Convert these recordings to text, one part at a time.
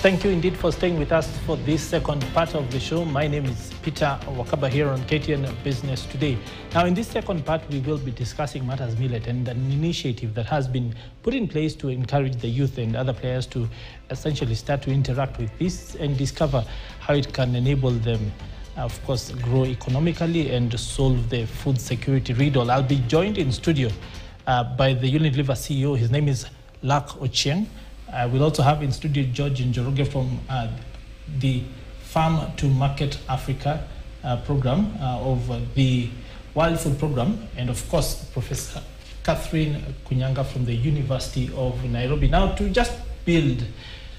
Thank you indeed for staying with us for this second part of the show. My name is Peter Wakaba here on KTN Business Today. Now, in this second part, we will be discussing Matters Millet and an initiative that has been put in place to encourage the youth and other players to essentially start to interact with this and discover how it can enable them, of course, grow economically and solve the food security riddle. I'll be joined in studio uh, by the Unilever CEO. His name is Lak Ochieng. Uh, we'll also have in studio George Njoroge from uh, the Farm to Market Africa uh, program uh, of uh, the World Food Program, and of course, Professor Catherine Kunyanga from the University of Nairobi. Now, to just build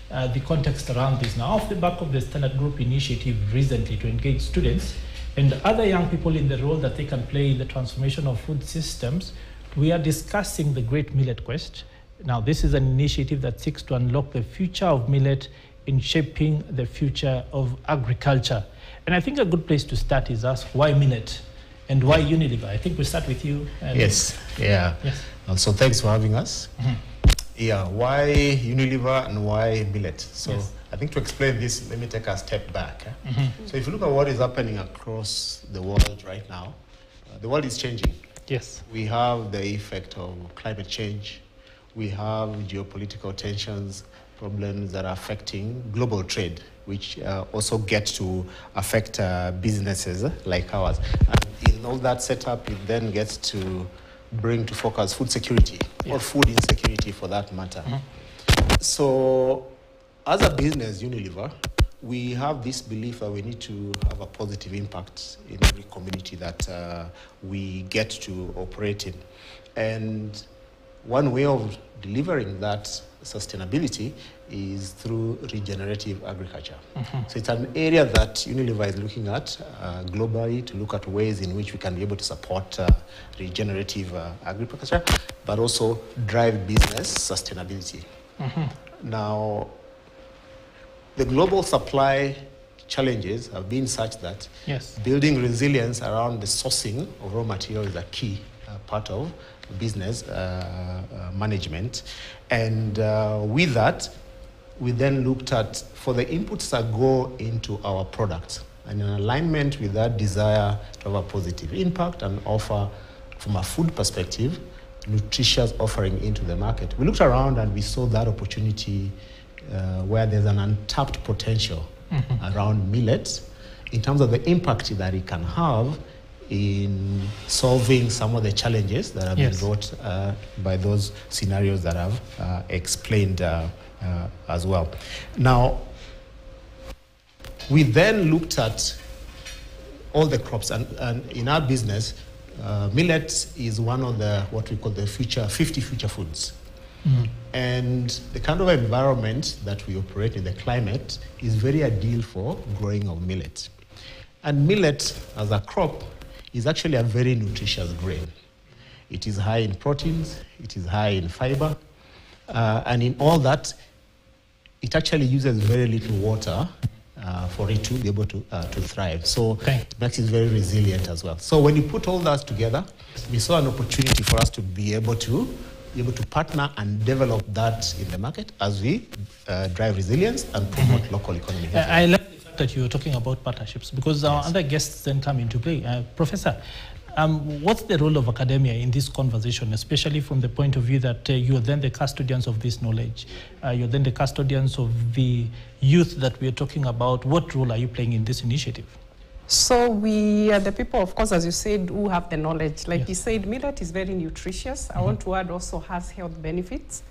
uh, the context around this, now, off the back of the Standard Group initiative recently to engage students and other young people in the role that they can play in the transformation of food systems, we are discussing the Great Millet Quest. Now, this is an initiative that seeks to unlock the future of millet in shaping the future of agriculture. And I think a good place to start is ask why millet and why Unilever? I think we start with you. Yes, yeah. Yes. So thanks for having us. Yeah, why Unilever and why millet? So Yes. I think to explain this, let me take a step back. eh. So if you look at what is happening across the world right now, uh, the world is changing. Yes. We have the effect of climate change. We have geopolitical tensions, problems that are affecting global trade, which uh, also get to affect uh, businesses like ours. And in all that setup, it then gets to bring to focus food security or food insecurity for that matter. So, as a business, Unilever, we have this belief that we need to have a positive impact in every community that uh, we get to operate in. And one way of delivering that sustainability is through regenerative agriculture. So it's an area that Unilever is looking at uh, globally to look at ways in which we can be able to support uh, regenerative uh, agriculture, but also drive business sustainability. Now, the global supply challenges have been such that Yes. building resilience around the sourcing of raw material is a key part of business uh, uh, management. And uh, with that, we then looked at for the inputs that go into our products and in alignment with that desire to have a positive impact and offer from a food perspective nutritious offering into the market we looked around and we saw that opportunity uh, where there's an untapped potential around millet in terms of the impact that it can have in solving some of the challenges that have Yes. been brought uh, by those scenarios that I've uh, explained uh, uh, as well. Now, we then looked at all the crops, and, and in our business, uh, millet is one of the what we call the future 50 future foods. And the kind of environment that we operate in, the climate, is very ideal for growing of millet. And millet, as a crop, is actually a very nutritious grain. It is high in proteins, it is high in fiber, uh, and in all that, it actually uses very little water uh, for it to be able to, uh, to thrive. So Okay. it makes it very resilient as well. So when you put all that together, we saw an opportunity for us to be able to be able to partner and develop that in the market as we uh, drive resilience and promote local economy. I like the fact that you're talking about partnerships because our other guests then come into play. Uh, Professor, um, what's the role of academia in this conversation, especially from the point of view that uh, you're then the custodians of this knowledge? Uh, you're then the custodians of the youth that we're talking about. What role are you playing in this initiative? So we are the people, of course, as you said, who have the knowledge. Like Yes. you said, millet is very nutritious. I want to add also has health benefits.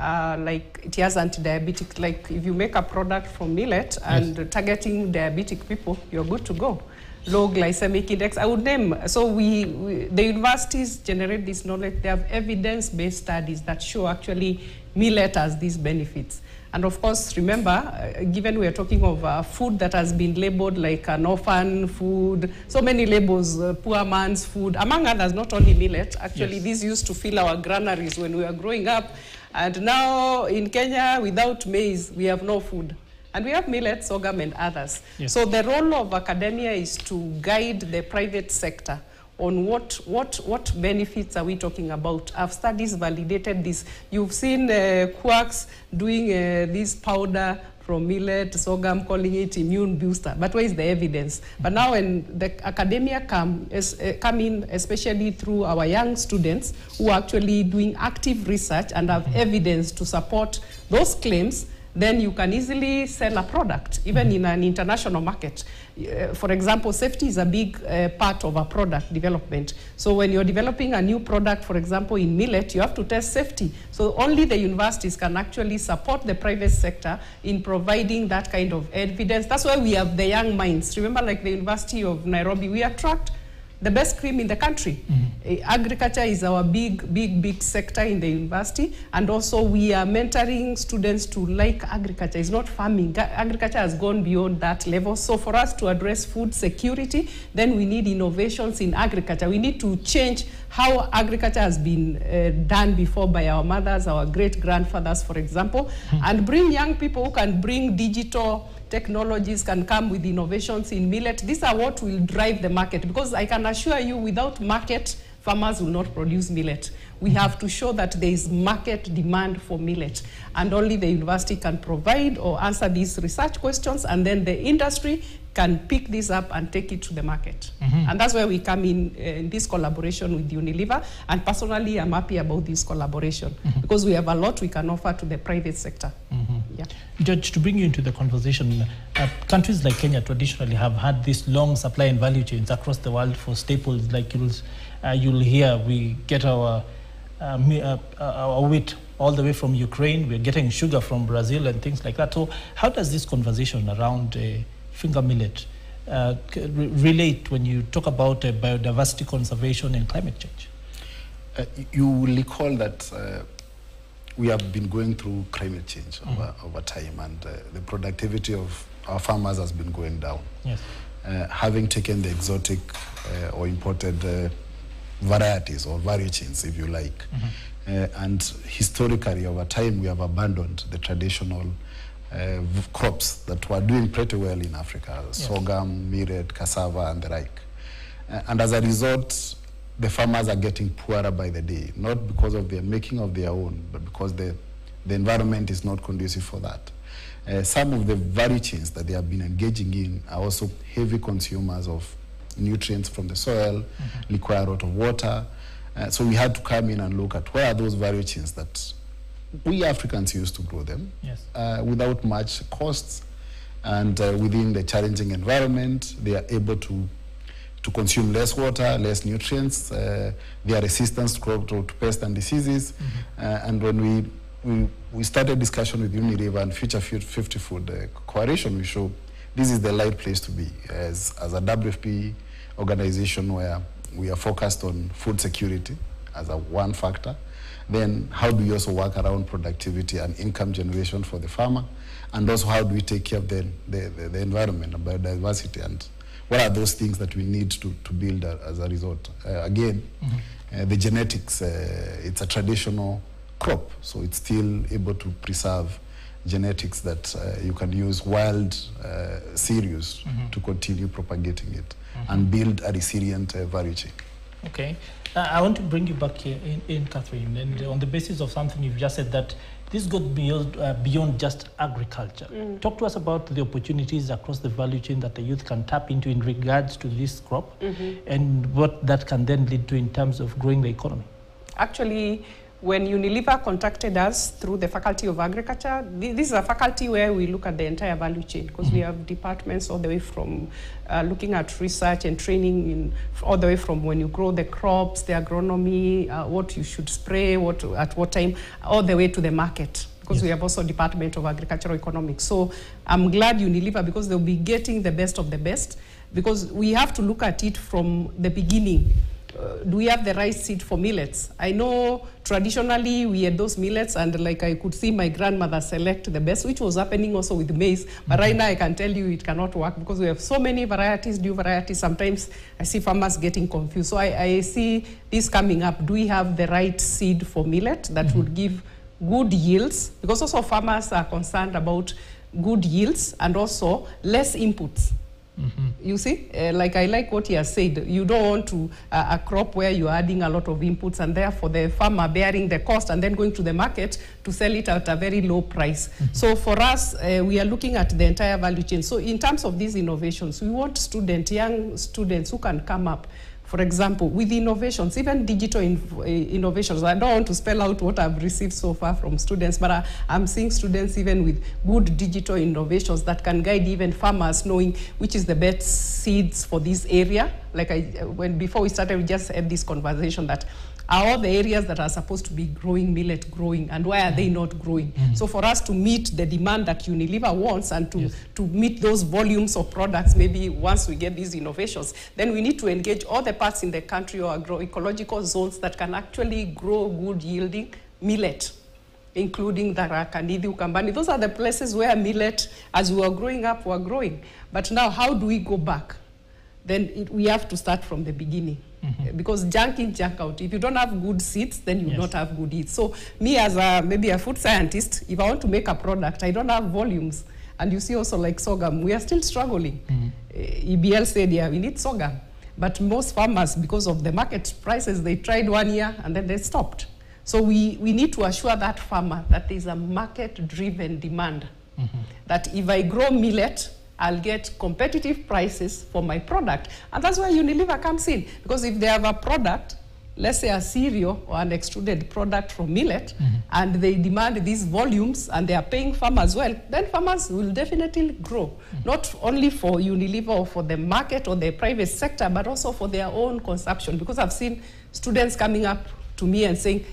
Uh, like it has anti-diabetic. Like if you make a product from millet and targeting diabetic people, you're good to go. Low glycemic index. I would name. So we, we the universities generate this knowledge. They have evidence-based studies that show actually millet has these benefits. And of course, remember, uh, given we are talking of uh, food that has been labeled like an orphan food, so many labels, uh, poor man's food, among others, not only millet. Actually, Yes. these used to fill our granaries when we were growing up. And now in Kenya, without maize, we have no food. And we have millet, sorghum, and others. Yes. So the role of academia is to guide the private sector on what, what, what benefits are we talking about. Have studies validated this? You've seen uh, Quarks doing uh, this powder from millet, sorghum, calling it immune booster. But where is the evidence? But now when the academia come, uh, come in, especially through our young students who are actually doing active research and have evidence to support those claims, then you can easily sell a product, even in an international market. Uh, for example, safety is a big uh, part of a product development. So when you're developing a new product, for example, in millet, you have to test safety. So only the universities can actually support the private sector in providing that kind of evidence. That's why we have the young minds. Remember, like the University of Nairobi, we attract the best cream in the country. Uh, agriculture is our big, big, big sector in the university, and also we are mentoring students to like agriculture. It's not farming. Agriculture has gone beyond that level. So for us to address food security, then we need innovations in agriculture. We need to change how agriculture has been uh, done before by our mothers, our great grandfathers, for example, and bring young people who can bring digital technologies can come with innovations in millet. These are what will drive the market because I can assure you without market, farmers will not produce millet. We have to show that there is market demand for millet and only the university can provide or answer these research questions and then the industry can pick this up and take it to the market. And that's where we come in, uh, in this collaboration with Unilever. And personally, I'm happy about this collaboration because we have a lot we can offer to the private sector. Yeah. George, to bring you into the conversation, uh, countries like Kenya traditionally have had this long supply and value chains across the world for staples. Like you'll, uh, you'll hear, we get our, uh, uh, uh, our wheat all the way from Ukraine. We're getting sugar from Brazil and things like that. So, how does this conversation around uh, finger millet uh, relate when you talk about uh, biodiversity conservation and climate change? Uh, you will recall that uh, we have been going through climate change over, over time, and uh, the productivity of our farmers has been going down. Yes. Uh, having taken the exotic uh, or imported uh, varieties or chains, if you like. Uh, and historically, over time, we have abandoned the traditional uh, crops that were doing pretty well in Africa sorghum, millet, cassava, and the like. Uh, and as a result, the farmers are getting poorer by the day, not because of their making of their own, but because the, the environment is not conducive for that. Uh, some of the value chains that they have been engaging in are also heavy consumers of nutrients from the soil, require a lot of water. Uh, so we had to come in and look at where are those value chains that we Africans used to grow them Yes. uh, without much costs and uh, within the challenging environment they are able to to consume less water less nutrients uh, they are resistant to, to, to pests and diseases. Uh, and when we, we we started discussion with Unilever and Future Food 50 Food uh, Coalition we show this is the right place to be as, as a WFP organization where we are focused on food security as a one factor then how do we also work around productivity and income generation for the farmer? And also how do we take care of the, the, the, the environment and biodiversity and what are those things that we need to, to build a, as a result? Uh, again, uh, the genetics, uh, it's a traditional crop, so it's still able to preserve genetics that uh, you can use wild uh, cereals to continue propagating it and build a resilient uh, value chain. Okay. I want to bring you back here in, in Catherine, and mm. on the basis of something you've just said that this goes beyond, uh, beyond just agriculture. Mm. Talk to us about the opportunities across the value chain that the youth can tap into in regards to this crop mm-hmm. and what that can then lead to in terms of growing the economy. Actually, when Unilever contacted us through the Faculty of Agriculture, thi- this is a faculty where we look at the entire value chain because we have departments all the way from uh, looking at research and training in all the way from when you grow the crops, the agronomy, uh, what you should spray, what at what time, all the way to the market. Because we have also Department of Agricultural Economics. So I'm glad Unilever because they'll be getting the best of the best because we have to look at it from the beginning uh, do we have the right seed for millets? I know traditionally we had those millets, and like I could see my grandmother select the best, which was happening also with maize. But right now I can tell you it cannot work because we have so many varieties, new varieties. Sometimes I see farmers getting confused. So I, I see this coming up. Do we have the right seed for millet that would give good yields? Because also farmers are concerned about good yields and also less inputs. You see, uh, like I like what he has said. You don't want to uh, a crop where you are adding a lot of inputs, and therefore the farmer bearing the cost and then going to the market to sell it at a very low price. So for us, uh, we are looking at the entire value chain. So in terms of these innovations, we want students, young students who can come up for example, with innovations, even digital in, uh, innovations, I don't want to spell out what I've received so far from students, but I, I'm seeing students even with good digital innovations that can guide even farmers knowing which is the best seeds for this area. Like I, when before we started, we just had this conversation that are all the areas that are supposed to be growing millet growing and why are they mm. not growing? Mm. So for us to meet the demand that Unilever wants and to, Yes. to meet those volumes of products, maybe once we get these innovations, then we need to engage all the parts in the country or agroecological zones that can actually grow good yielding millet including Tharaka, Nithi, Ukambani. Those are the places where millet, as we were growing up, were growing. But now, how do we go back? Then it, we have to start from the beginning. Because junk in, junk out. If you don't have good seeds, then you Yes. don't not have good eats. So me as a maybe a food scientist, if I want to make a product, I don't have volumes. And you see also like sorghum, we are still struggling. Mm -hmm. EBL said, yeah, we need sorghum. But most farmers, because of the market prices, they tried one year and then they stopped. So we, we need to assure that farmer that there is a market-driven demand. Mm -hmm. That if I grow millet, I'll get competitive prices for my product. And that's where Unilever comes in. Because if they have a product, let's say a cereal or an extruded product from millet, mm-hmm. and they demand these volumes and they are paying farmers well, then farmers will definitely grow. Mm. Not only for Unilever or for the market or the private sector, but also for their own consumption. Because I've seen students coming up to me and saying,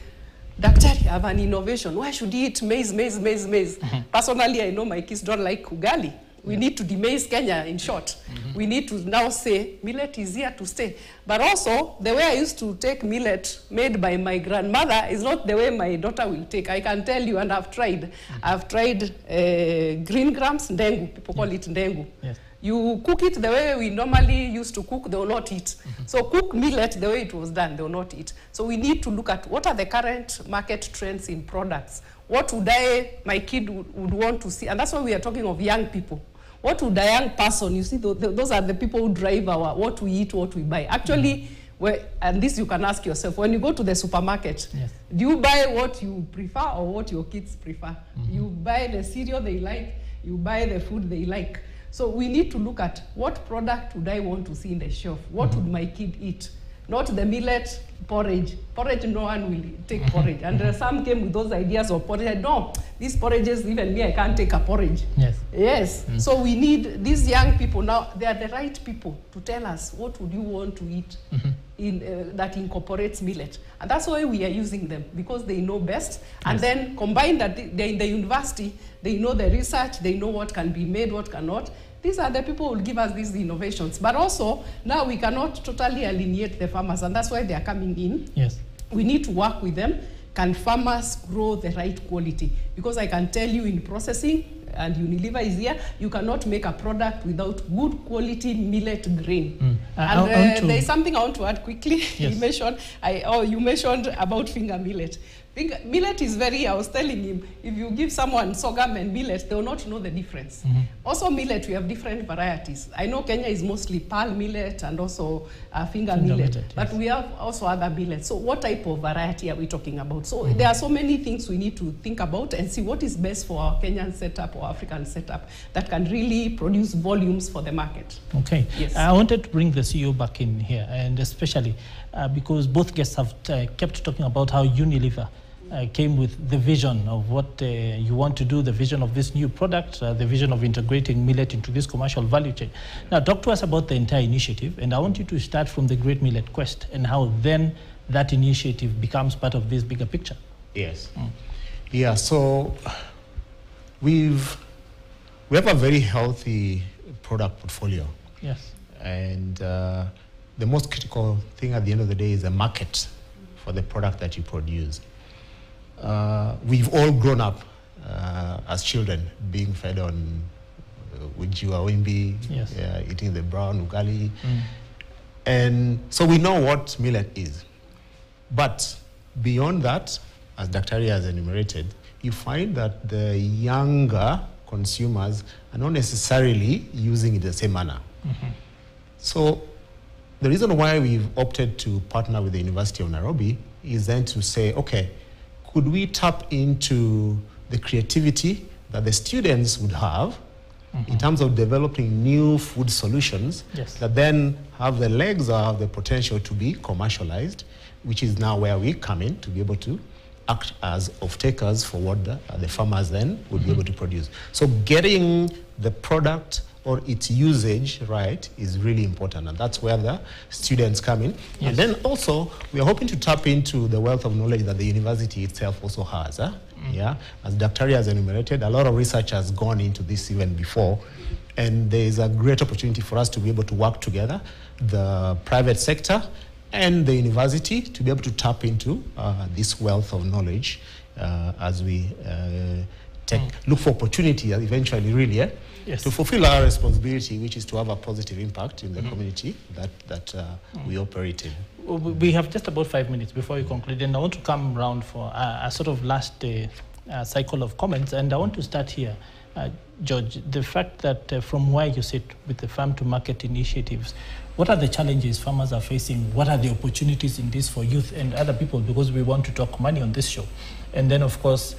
Daktari, I have an innovation. Why should he eat maize, maize, maize, maize? Mm-hmm. Personally, I know my kids don't like ugali. We need to demaze Kenya, in short. Mm -hmm. We need to now say millet is here to stay. But also, the way I used to take millet made by my grandmother is not the way my daughter will take. I can tell you, and I've tried. Mm -hmm. I've tried uh, green grams, ndengu. People yeah. call it ndengu. Yes. You cook it the way we normally used to cook, they will not eat. Mm -hmm. So cook millet the way it was done, they will not eat. So we need to look at what are the current market trends in products. What would I, my kid would, would want to see? And that's why we are talking of young people. What would a young person, you see, the, the, those are the people who drive our, what we eat, what we buy. Actually, mm -hmm. where, and this you can ask yourself, when you go to the supermarket, Yes. do you buy what you prefer or what your kids prefer? Mm -hmm. You buy the cereal they like, you buy the food they like. So we need to look at what product would I want to see in the shelf? What would my kid eat? Not the millet porridge. Porridge, no one will take porridge. And uh, some came with those ideas of porridge. No, these porridges, even me, I can't take a porridge. Yes. Yes. So we need these young people now. They are the right people to tell us what would you want to eat in uh, that incorporates millet, and that's why we are using them because they know best. And Yes. then combine that they're in the university, they know the research, they know what can be made, what cannot. These are the people who will give us these innovations. But also now we cannot totally alienate the farmers, and that's why they are coming in Yes. we need to work with them. Can farmers grow the right quality? Because I can tell you in processing, and Unilever is here, you cannot make a product without good quality millet grain. Mm. I And uh, there is something I want to add quickly. Yes. you mentioned, I, oh, you mentioned about finger millet. Millet is very, I was telling him, if you give someone sorghum and millet, they will not know the difference. Mm-hmm. Also millet, we have different varieties. I know Kenya is mostly pearl millet and also uh, finger, Finger millet, millet, but yes. we have also other millets. So what type of variety are we talking about? So Mm-hmm. there are so many things we need to think about and see what is best for our Kenyan setup or African setup that can really produce volumes for the market. Okay. Yes. I wanted to bring the CEO back in here, and especially uh, because both guests have uh, kept talking about how Unilever uh, came with the vision of what uh, you want to do, the vision of this new product, uh, the vision of integrating millet into this commercial value chain. Now, talk to us about the entire initiative, and I want you to start from the Great Millet Quest and how then that initiative becomes part of this bigger picture. Yes. Yeah, so we've we have a very healthy product portfolio. Yes. And uh, the most critical thing at the end of the day is the market for the product that you produce. Uh, we've all grown up uh, as children being fed on uh, Uji wa Wimbi, Yes. uh, eating the brown ugali. And so we know what millet is. But beyond that, as Dr. has enumerated, you find that the younger consumers are not necessarily using it the same manner. So the reason why we've opted to partner with the University of Nairobi is then to say, okay, could we tap into the creativity that the students would have in mm-hmm. terms of developing new food solutions Yes. that then have the legs or have the potential to be commercialized, which is now where we come in to be able to act as off-takers for what the, uh, the farmers then would be able to produce. So getting the product or its usage right is really important, and that's where the students come in. Yes. And then also, we are hoping to tap into the wealth of knowledge that the university itself also has. Huh? Yeah, as Dr. has enumerated, a lot of research has gone into this even before, and there is a great opportunity for us to be able to work together, the private sector and the university, to be able to tap into uh, this wealth of knowledge uh, as we uh, take, look for opportunity uh, eventually, really, eh, Yes. to fulfill our responsibility, which is to have a positive impact in the community that, that uh, we operate in. We have just about five minutes before we conclude, and I want to come round for a, a sort of last uh, uh, cycle of comments. And I want to start here, uh, George. The fact that uh, from where you sit with the farm to market initiatives, what are the challenges farmers are facing? What are the opportunities in this for youth and other people? Because we want to talk money on this show, and then of course,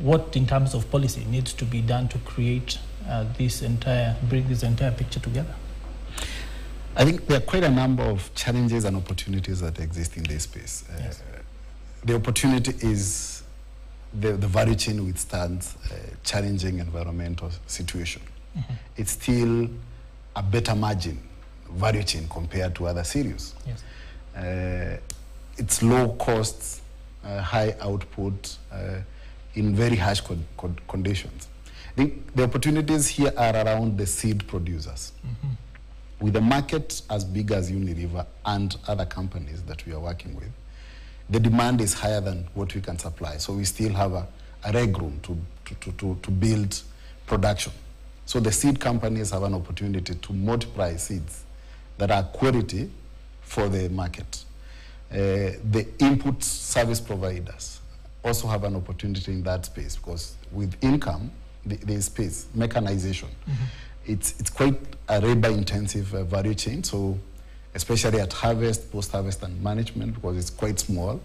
what in terms of policy needs to be done to create uh, this entire, bring this entire picture together. I think there are quite a number of challenges and opportunities that exist in this space. Uh, the opportunity is the, the value chain withstands uh, challenging environmental situation. It's still a better margin value chain compared to other cereals. Yes. Uh, it's low costs, uh, high output uh, in very harsh con- con- conditions. I think the opportunities here are around the seed producers. With a market as big as Unilever and other companies that we are working with, the demand is higher than what we can supply. So we still have a, a reg room to, to, to, to, to build production. So the seed companies have an opportunity to multiply seeds that are quality for the market. Uh, the input service providers also have an opportunity in that space because with income, the, is space, mechanization. It's, it's quite a labor intensive uh, value chain. So especially at harvest, post-harvest and management because it's quite small.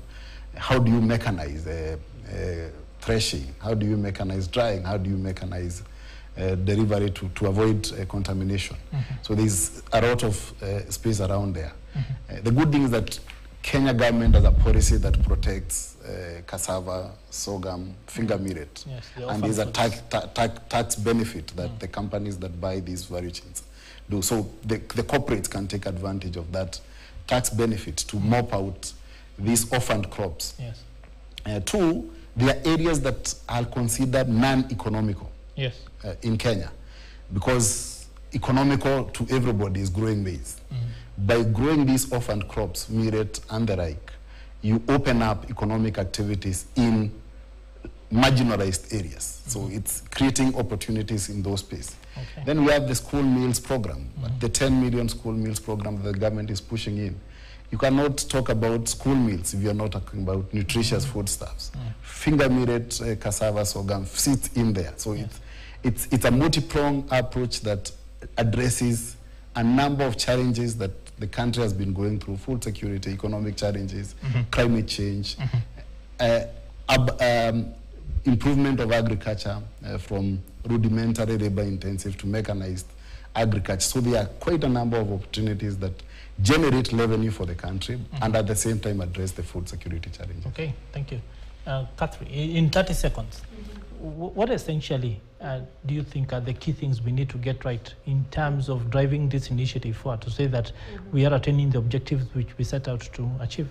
How do you mechanize uh, uh, threshing? How do you mechanize drying? How do you mechanize delivery to, to avoid uh, contamination? So there's a lot of uh, space around there. Uh, the good thing is that Kenya government has a policy that protects uh, cassava, sorghum, finger millet. Yes, and there's a tax, ta- ta- tax benefit that the companies that buy these value chains do. So the, the corporates can take advantage of that tax benefit to mop out these orphaned crops. Yes. Uh, two, there are areas that are considered non-economical Yes. Uh, in Kenya because economical to everybody is growing maize. Mm-hmm. By growing these orphaned crops, millet and the like, you open up economic activities in marginalized areas. So mm-hmm. it's creating opportunities in those spaces. Okay. Then we have the school meals program, mm-hmm. the 10 million school meals program that the government is pushing in. You cannot talk about school meals if you're not talking about nutritious foodstuffs. Finger millet, uh, cassava, sorghum sits in there. So it's, it's, it's a multi-pronged approach that addresses a number of challenges that the country has been going through, food security, economic challenges, climate change, uh, ab- um, improvement of agriculture uh, from rudimentary labor intensive to mechanized agriculture. So there are quite a number of opportunities that generate revenue for the country and at the same time address the food security challenges. Okay, thank you. Uh, Catherine, in 30 seconds, wh- what essentially uh, do you think are the key things we need to get right in terms of driving this initiative forward to say that we are attaining the objectives which we set out to achieve?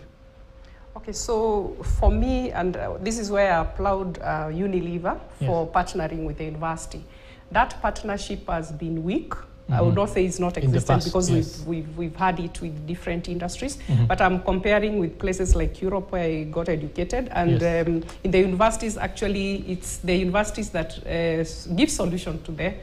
Okay, so for me, and uh, this is where I applaud uh, Unilever for partnering with the university. That partnership has been weak. I would not say it's not existent because yes. we've, we've, we've had it with different industries. But I'm comparing with places like Europe where I got educated. And Yes. um, in the universities, actually, it's the universities that uh, give solution to the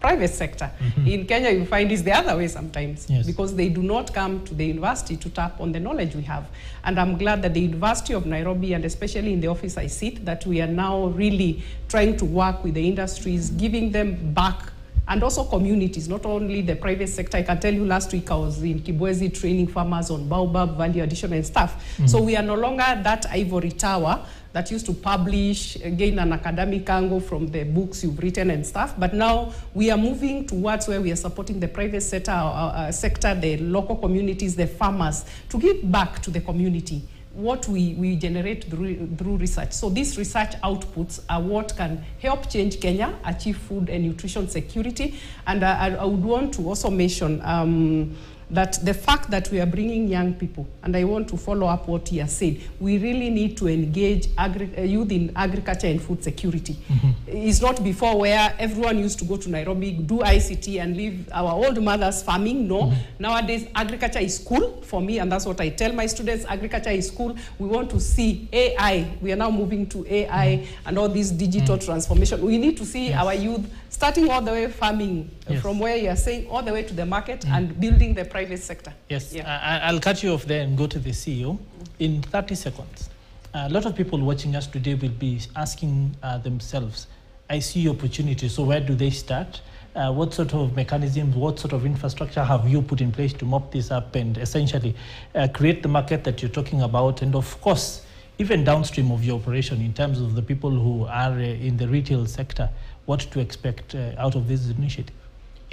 private sector. In Kenya, you find it's the other way sometimes Yes. because they do not come to the university to tap on the knowledge we have. And I'm glad that the University of Nairobi, and especially in the office I sit, that we are now really trying to work with the industries, giving them back and also communities, not only the private sector. I can tell you last week I was in Kibwezi training farmers on baobab, value addition and stuff. So we are no longer that ivory tower that used to publish, again, an academic angle from the books you've written and stuff. But now we are moving towards where we are supporting the private sector, uh, uh, sector the local communities, the farmers, to give back to the community what we, we generate through, through research. So these research outputs are what can help change Kenya, achieve food and nutrition security. And I, I would want to also mention um, that the fact that we are bringing young people, and I want to follow up what he has said, we really need to engage agri- uh, youth in agriculture and food security. Mm-hmm. It's not before where everyone used to go to Nairobi, do ICT, and leave our old mothers farming. No, mm-hmm. nowadays agriculture is cool for me, and that's what I tell my students. Agriculture is cool. We want to see AI. We are now moving to AI mm-hmm. and all this digital transformation. We need to see our youth starting all the way farming Yes. from where you are saying all the way to the market and building the private sector. Yes, Yeah. I, I- I'll cut you off there and go to the CEO in 30 seconds. A lot of people watching us today will be asking uh, themselves, I see opportunity, so where do they start? Uh, what sort of mechanisms, what sort of infrastructure have you put in place to mop this up and essentially uh, create the market that you're talking about? And of course, even downstream of your operation in terms of the people who are uh, in the retail sector, what to expect uh, out of this initiative?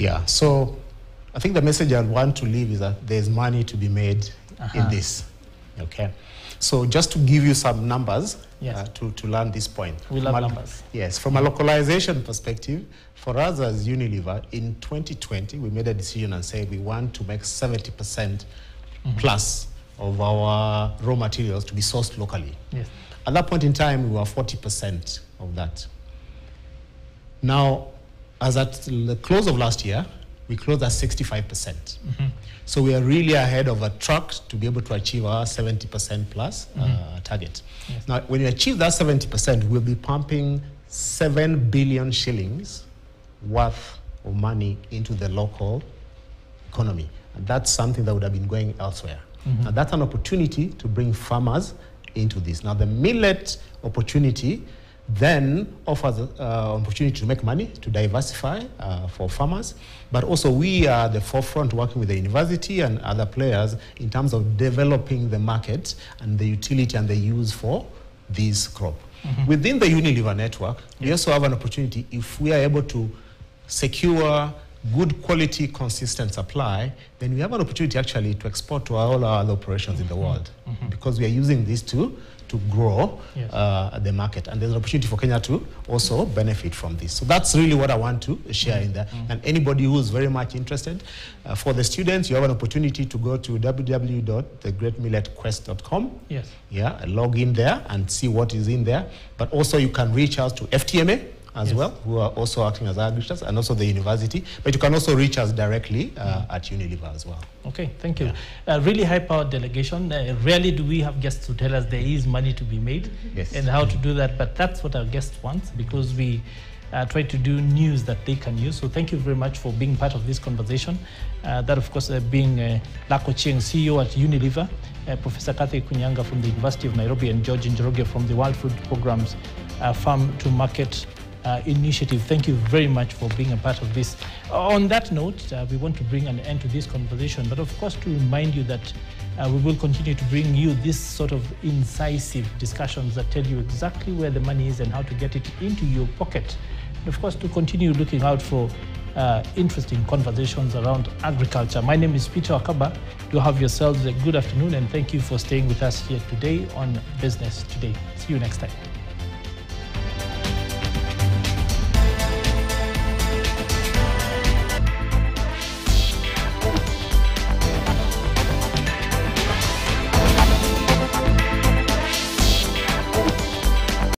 Yeah, so I think the message I want to leave is that there's money to be made Uh-huh. in this. Okay, so just to give you some numbers Yes. uh, to, to learn this point. We love From a- numbers. Yes, from a localization perspective, for us as Unilever, in 2020, we made a decision and said we want to make 70% Mm-hmm. plus of our raw materials to be sourced locally. Yes. At that point in time, we were 40% of that. Now, as at the close of last year, we closed at 65%. percent So we are really ahead of a track to be able to achieve our 70% plus uh, target. Yes. Now, when we achieve that 70%, we'll be pumping 7 billion shillings worth of money into the local economy. And that's something that would have been going elsewhere. And that's an opportunity to bring farmers into this. Now, the millet opportunity then offers uh, opportunity to make money, to diversify uh, for farmers. But also, we are the forefront working with the university and other players in terms of developing the market and the utility and the use for this crop. Within the Unilever network, we also have an opportunity if we are able to secure good quality, consistent supply, then we have an opportunity actually to export to all our other operations in the world because we are using this to to grow Yes. uh, the market. And there's an opportunity for Kenya to also benefit from this. So that's really what I want to share in there. And anybody who is very much interested, uh, for the students, you have an opportunity to go to www.thegreatmilletquest.com Yes. yeah, log in there and see what is in there. But also you can reach out to FTMA as Yes. well, who are also acting as agricultures, and also the university. But you can also reach us directly uh, at Unilever as well. Okay, thank you. A really high-powered delegation. Uh, rarely do we have guests to tell us there is money to be made Yes. and how to do that, but that's what our guests want because we uh, try to do news that they can use. So thank you very much for being part of this conversation. Uh, that, of course, uh, being uh, Lak Ochieng, CEO at Unilever, uh, Professor Kathy Kunyanga from the University of Nairobi, and George Njoroge from the World Food Program's uh, Farm to Market uh, initiative. Thank you very much for being a part of this. On that note, uh, we want to bring an end to this conversation, but of course, to remind you that uh, we will continue to bring you this sort of incisive discussions that tell you exactly where the money is and how to get it into your pocket. And of course, to continue looking out for uh, interesting conversations around agriculture. My name is Peter Wakaba. Do have yourselves a good afternoon and thank you for staying with us here today on Business Today. See you next time.